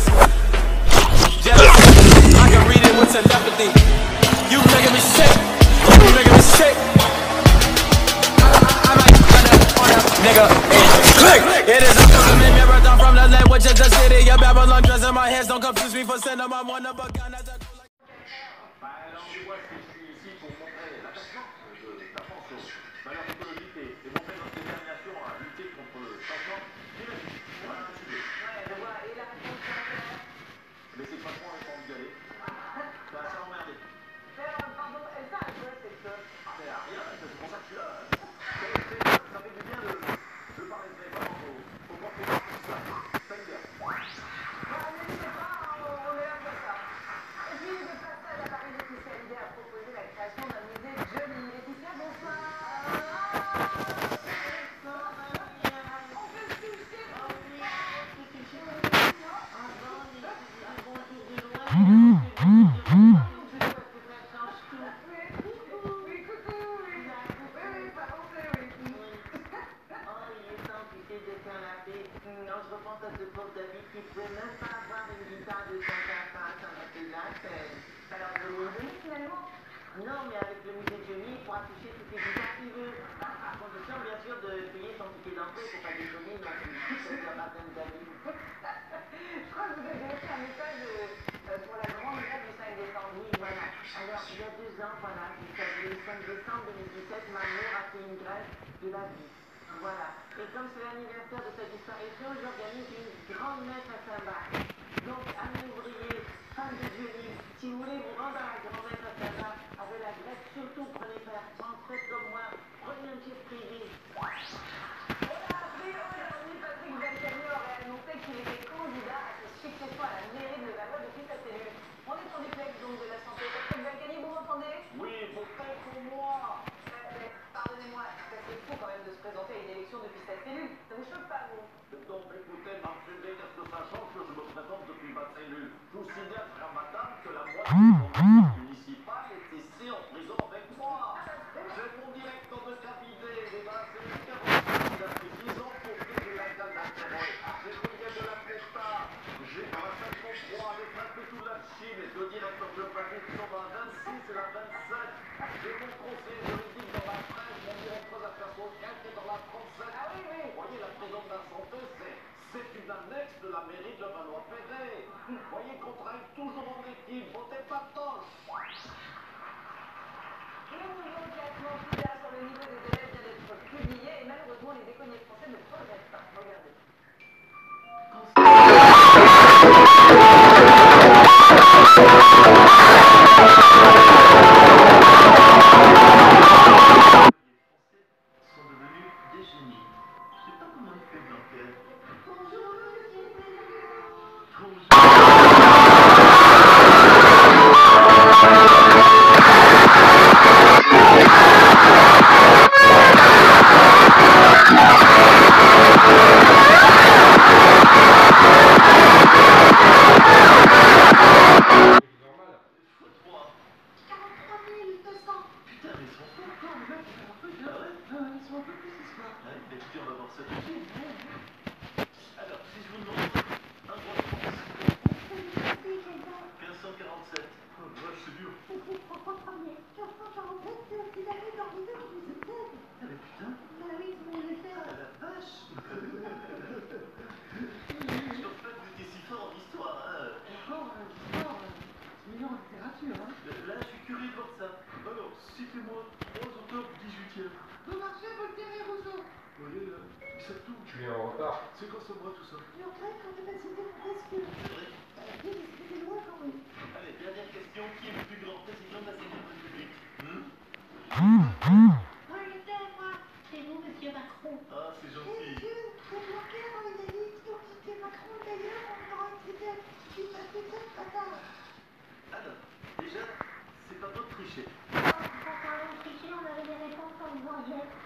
jealous. Jealous. I can read it with telepathy. You making me shake. You making me shake. I, I, I might that, on nigga. Click. It is a compliment marathon from the language of the city. Your Babylon dress in my hands. Don't confuse me for sending my one of a gun. De. Non, je repense à ce pauvre David qui ne pouvait même pas avoir une guitare de son papa. Ça m'a fait la peine. Alors, je le musée, finalement Non, mais avec le musée de Johnny, il pourra toucher toutes les guitares qu'il veut. À condition, bien sûr, de payer son ticket d'entrée pour pas déconner non la David. Je crois que vous avez reçu un message euh, pour la grande grève du 5 décembre. Oui, voilà. Alors, il y a deux ans, voilà, le 5 décembre 2017, ma mère a fait une grève de la vie. Voilà. Et comme c'est l'anniversaire de sa disparition, j'organise une grande messe à Saint-Barth. Donc, amis ouvriers, fans de Johnny, si vous voulez vous rendre à la grande messe à Saint-Barth avec la grève, surtout prenez pas en faites comme moi, prenez un jet privé. Après, aujourd'hui, Patrick Balkany aurait annoncé qu'il était candidat à sa succession à la mairie de Levallois depuis sa cellule. On est sur du flex donc de la santé. Patrick Balkany, vous m'entendez Oui, votez pour moi. Euh, mais Pardonnez-moi, ça c'est fou quand même de se présenter à une élection depuis sa cellule. Ça vous choque pas, vous Donc écoutez, Marc-José, qu'est-ce que ça change que je me présente depuis Ce soir. Ouais, mais écoutez, on va voir ça tout de suite. Alors, si je vous demande un roi de France. 1547. Oh, vache, c'est dur. Ah, mais putain. Ah, la vache. Je pense pas que vous étiez si fort en histoire, hein. Là, je suis curieux de voir ça. Alors, citez-moi trois auteurs du 18e. Beaumarchais, Voltaire et Rousseau. Vous voyez, là, ils savent tout. Tu es en retard. C'est moi, tout ça. C'est vrai Allez, dernière question. Qui est le plus grand président de la République République hmm C'est vous, monsieur Macron. Ah, c'est gentil. Alors, déjà, c'est pas votre tricher. Quand on trichait, on avait des réponses qu'on voyait.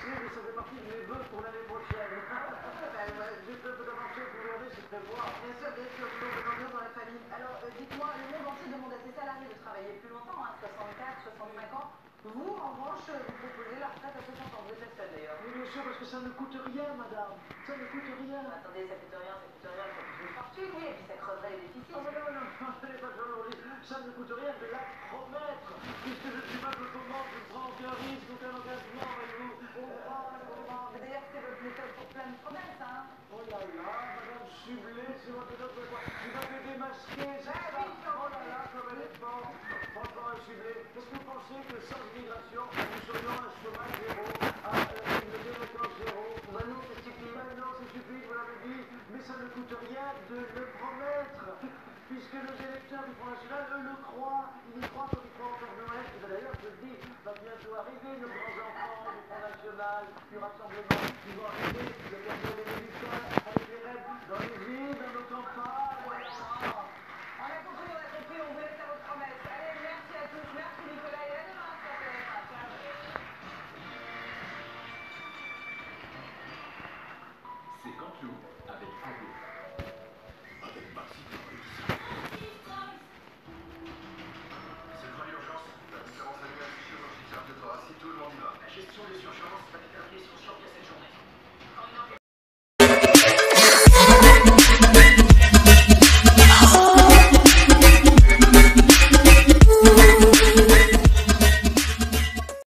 je mais ça fait partie de mes vœux pour l'année prochaine. ben, ouais, j'ai fait un peu d'avancer pour aujourd'hui, c'est très voir. Bien sûr, bien sûr, vous l'ambiance dans la famille. Alors, euh, dites-moi, le monde entier demande à ses salariés de travailler plus longtemps, hein, 64, 65 ans. Vous, en revanche, vous proposez la retraite à 60 ans. Vous êtes la seule, d'ailleurs. Mais bien sûr, parce que ça ne coûte rien, madame. Ça ne coûte rien. Attendez, ça coûte rien, ça coûte rien, ça coûte une fortune, oui, et puis ça creuserait les déficits. Oh, mais non, non, non, ça ne coûte rien de la promettre. Puisque je suis pas que comment, je prends aucun risque, aucun engagement, voyez-vous. Oh, oh, mais D'ailleurs, c'est votre hein. Oh là là, madame Sublet, c'est votre de quoi Tu vas me démasquer, c'est ça Oh là là, comme elle est forte Franchement, madame Sublet, est-ce que vous pensez que sans immigration, nous serions un chômage zéro, à une délinquance zéro? Bah non, c'est stupide. Non, c'est stupide, vous l'avez dit, mais ça ne coûte rien de le promettre Puisque nos électeurs du Front National, eux, le croient. Ils y croient comme ils croient au Père Noël. D'ailleurs, je le dis, va bientôt arriver nos grands-enfants du Front National, du Rassemblement. Ils vont arriver, Avec. Avec Maxi C'est quoi l'urgence? La différence annuelle chirurgicale de thoracique, tout le monde y va. La gestion des urgences